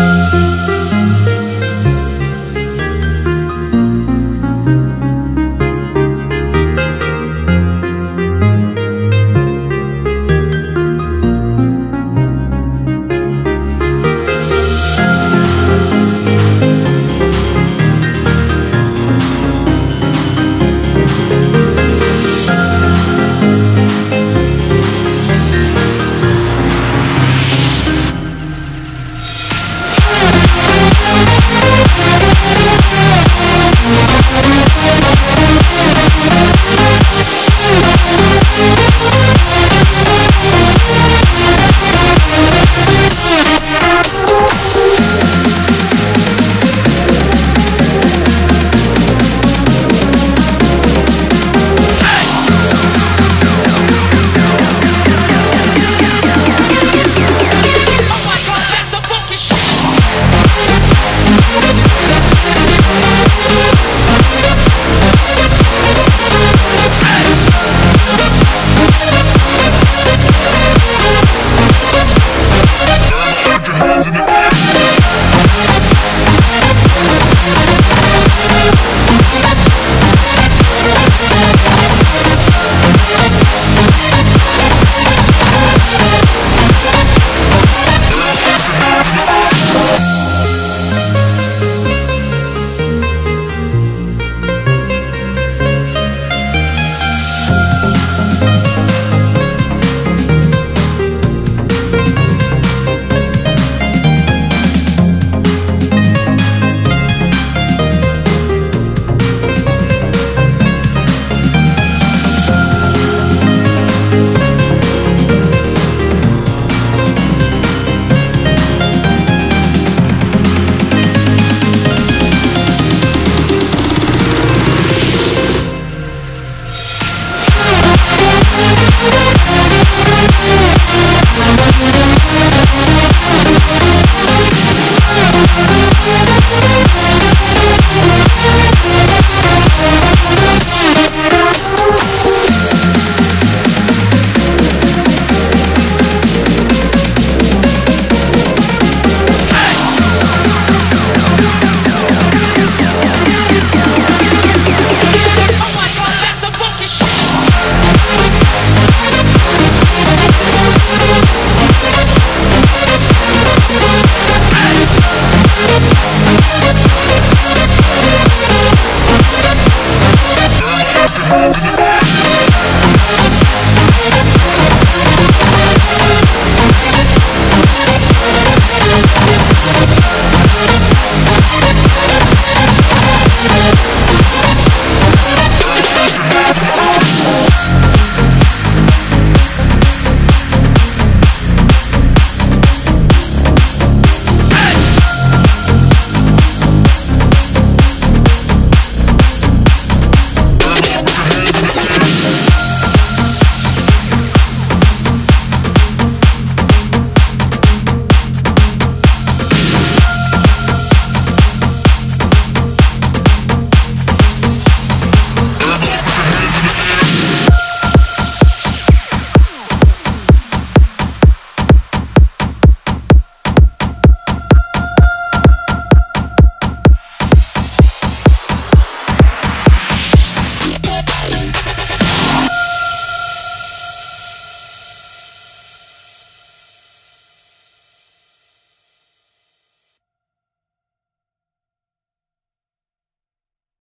Música